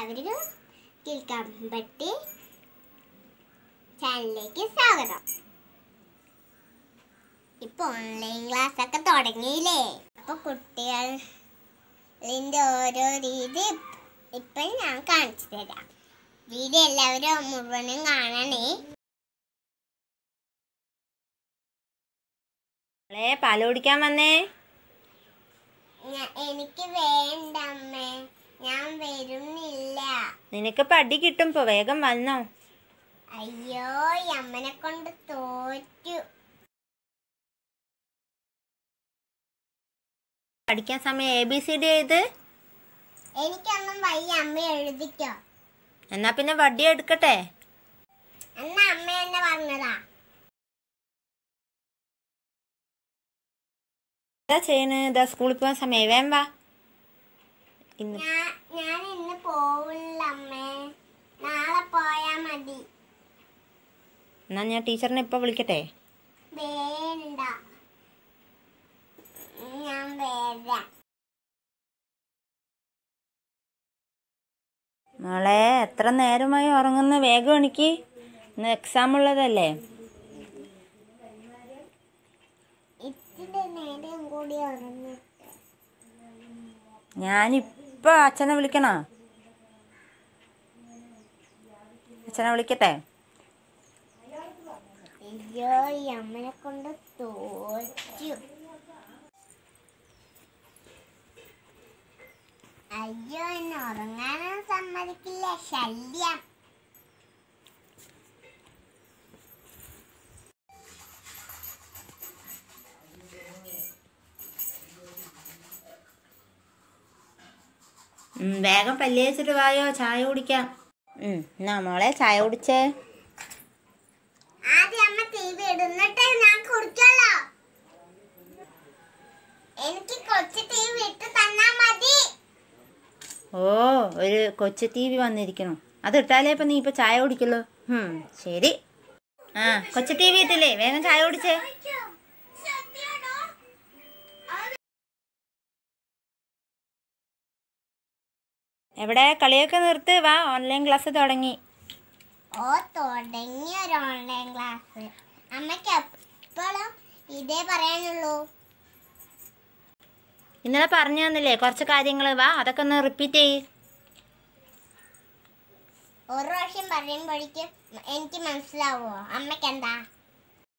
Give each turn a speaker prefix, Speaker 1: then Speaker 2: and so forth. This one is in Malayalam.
Speaker 1: എല്ലാവർക്കും ബട്ടി ചാനലിലേക്ക് സ്വാഗതം. ഇപ്പൊ ഓൺലൈൻ ക്ലാസ് ഒക്കെ തുടങ്ങിയില്ലേ? അപ്പൊ കുട്ടികളിന്റെ ഓരോ രീതി ഇപ്പൊ ഞാൻ കാണിച്ചു തരാം. വീഡിയോ എല്ലാവരും മുഴുവനും കാണണേ.
Speaker 2: പാലോടിക്കാൻ പാൽ കുടിക്കാൻ വന്നേ?
Speaker 1: എനിക്ക് വേണ്ട അമ്മേ. ഞാൻ വരുന്നില്ല
Speaker 2: നിനക്ക് പടി കിട്ടും ഇപ്പൊ വേഗം വന്നോ.
Speaker 1: അയ്യോ അമ്മനെ കൊണ്ട് തോറ്റു.
Speaker 2: പഠിക്കാൻ സമയം എ ബി സി ഡി എഴുത്
Speaker 1: എനിക്കൊന്നും വയ്യ അമ്മ എഴുതിക്കോ.
Speaker 2: എന്നാ പിന്നെ വടി എടുക്കട്ടെ.
Speaker 1: എന്നാ അമ്മ എന്നെ പറഞ്ഞതാ.
Speaker 2: എന്താ ചെയ്യണ്? ഇതാ സ്കൂളിൽ പോകാൻ സമയം. വേം വാ. ഇന്ന്
Speaker 1: ഞാൻ ഞാൻ ഇന്ന് പോവില്ല അമ്മേ നാളെ പോയാ മതി
Speaker 2: എന്നാ ഞാൻ ടീച്ചറിനെ ഇപ്പൊ വിളിക്കട്ടെ?
Speaker 1: വേണ്ട. ഞാൻ
Speaker 2: മോളെ എത്ര നേരമായി ഉറങ്ങുന്ന? വേഗം എനിക്ക് ഇന്ന് എക്സാം ഉള്ളതല്ലേ? ഞാനിപ്പോ അച്ഛനെ വിളിക്കണോ? അച്ഛനെ വിളിക്കട്ടെ?
Speaker 1: അയ്യോ അമ്മനെ കൊണ്ട് തോറ്റു. അയ്യോ എന്നെ ഉറങ്ങാനും സമ്മതിക്കില്ല. ശല്യം.
Speaker 2: ഉം, വേഗം പല്ല് വെച്ചിട്ട് വായോ? ചായ കുടിക്കാം. ഉം, എന്നാ മോളെ ചായ കുടിച്ചേ?
Speaker 1: ആദ്യം ഇടുന്നിട്ട് ഞാൻ കുടിക്കല്ലോ എനിക്ക് കൊച്ചു ടി വി ഇട്ട് തന്നാ മതി.
Speaker 2: ഓ ഒരു കൊച്ചു ടി വി വന്നിരിക്കണം. അത് ഇട്ടാലേ ഇപ്പൊ നീ ഇപ്പൊ ചായ കുടിക്കുള്ളൂ. ഉം, ശരി. ആ കൊച്ചു ടി വി ഇട്ടില്ലേ? വേഗം ചായ കുടിച്ചേ. എവിടെ? കളിയൊക്കെ നിർത്ത്. വാ ഓൺലൈൻ ക്ലാസ് തുടങ്ങി.
Speaker 1: ഓ തുടങ്ങി ഒരു ഓൺലൈൻ ക്ലാസ് അമ്മയ്ക്ക് എപ്പോഴും ഇതേ പറയാനുള്ളൂ.
Speaker 2: ഇന്നലെ പറഞ്ഞു തന്നില്ലേ കുറച്ച് കാര്യങ്ങൾ വാ അതൊക്കെ ഒന്ന് റിപ്പീറ്റ് ചെയ്യ്.
Speaker 1: ഒരു പ്രാവശ്യം പറയുമ്പോഴേക്കും എനിക്ക് മനസ്സിലാവുമോ അമ്മയ്ക്ക് എന്താ